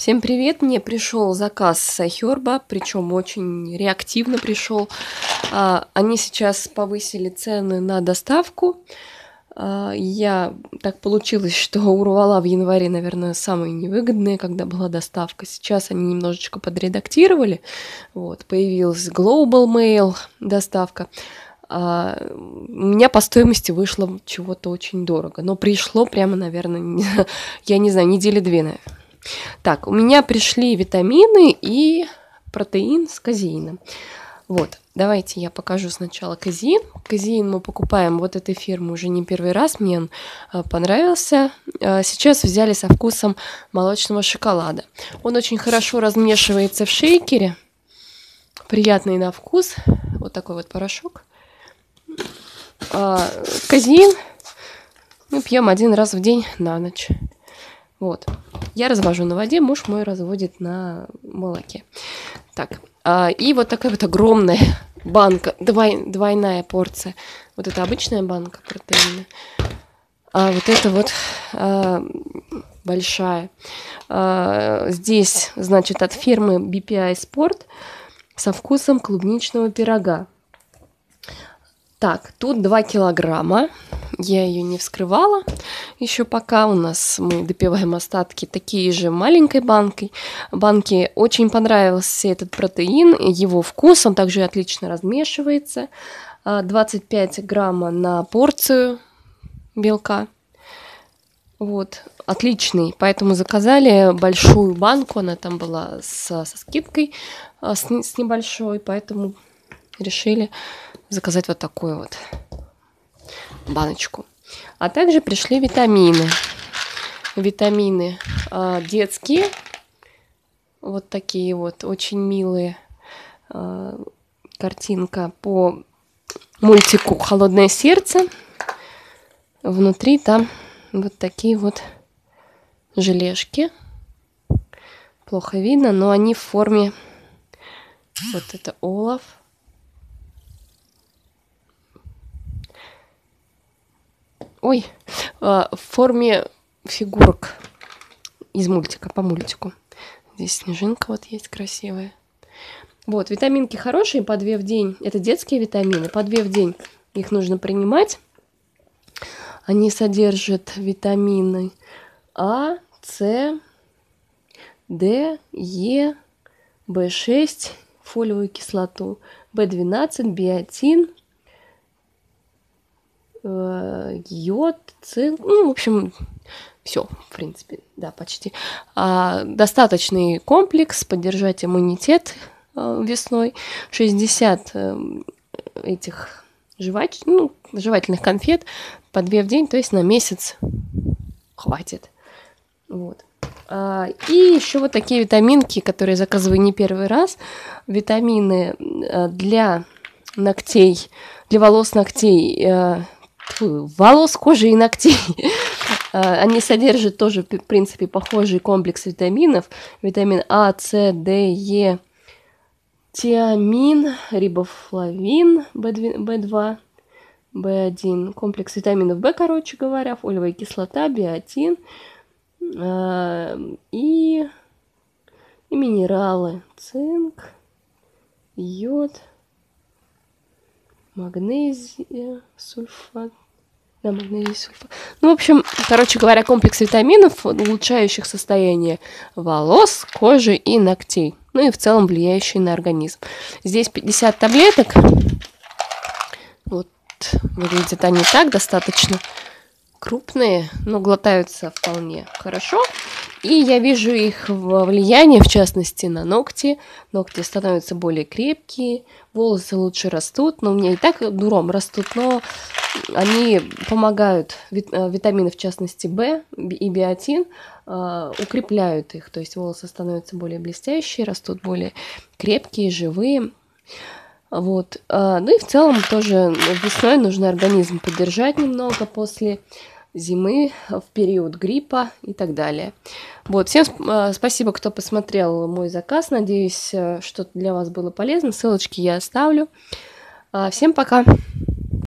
Всем привет! Мне пришел заказ с Херба, причем очень реактивно пришел. А, они сейчас повысили цены на доставку. А, я так получилось, что урвала в январе, наверное, самые невыгодные, когда была доставка. Сейчас они немножечко подредактировали. Вот, появилась Global Mail доставка. А, у меня по стоимости вышло чего-то очень дорого. Но пришло прямо, наверное, я не знаю, недели две, наверное. Так, у меня пришли витамины и протеин с казеином. Вот, давайте я покажу сначала казеин. Казеин мы покупаем вот этой фирмы уже не первый раз, мне он э, понравился. Э, сейчас взяли со вкусом молочного шоколада. Он очень хорошо размешивается в шейкере, приятный на вкус. Вот такой вот порошок. А, казеин мы пьем один раз в день на ночь. Вот. Я развожу на воде, муж мой разводит на молоке. Так, а, и вот такая вот огромная банка, двой, двойная порция. Вот это обычная банка протеина. А вот это вот а, большая. А, здесь, значит, от фирмы BPI Sport со вкусом клубничного пирога. Так, тут 2 килограмма. Я ее не вскрывала еще пока. У нас мы допиваем остатки такие же маленькой банкой. Банке очень понравился этот протеин, его вкус, он также отлично размешивается. 25 а, грамма на порцию белка. Вот, отличный. Поэтому заказали большую банку, она там была со, со скидкой, а, с, с небольшой, поэтому решили заказать вот такую вот баночку. А также пришли витамины. Витамины э, детские. Вот такие вот очень милые. Э, картинка по мультику «Холодное сердце». Внутри там вот такие вот желешки. Плохо видно, но они в форме... Вот это олов – Ой, а, в форме фигурок из мультика, по мультику. Здесь снежинка вот есть красивая. Вот, витаминки хорошие, по две в день. Это детские витамины, по две в день их нужно принимать. Они содержат витамины А, С, Д, Е, В6, фолиевую кислоту, В12, биотин, э, йод, цинк, ну, в общем, все, в принципе, да, почти. А, достаточный комплекс, поддержать иммунитет э, весной, 60 э, этих жевать, ну, жевательных конфет по две в день, то есть на месяц хватит. Вот. А, и еще вот такие витаминки, которые заказываю не первый раз. Витамины э, для ногтей, для волос ногтей э, волос, кожи и ногтей. А, они содержат тоже, в принципе, похожий комплекс витаминов. Витамин А, С, Д, Е, тиамин, рибофлавин, В2, В1, комплекс витаминов В, короче говоря, фолиевая кислота, биотин а, и, и минералы. Цинк, йод, магнезия, сульфат, да, магнезий сульфат. Ну, в общем, короче говоря, комплекс витаминов, улучшающих состояние волос, кожи и ногтей. Ну и в целом влияющие на организм. Здесь 50 таблеток. Вот выглядят они так достаточно крупные, но глотаются вполне хорошо. И я вижу их влияние, в частности, на ногти. Ногти становятся более крепкие, волосы лучше растут. Но у меня и так дуром растут, но они помогают, э, витамины, в частности, В и биотин, э, укрепляют их. То есть волосы становятся более блестящие, растут более крепкие, живые. Вот. Э, ну и в целом тоже весной нужно организм поддержать немного после зимы, в период гриппа и так далее. Вот, всем спасибо, кто посмотрел мой заказ. Надеюсь, что для вас было полезно. Ссылочки я оставлю. Всем пока!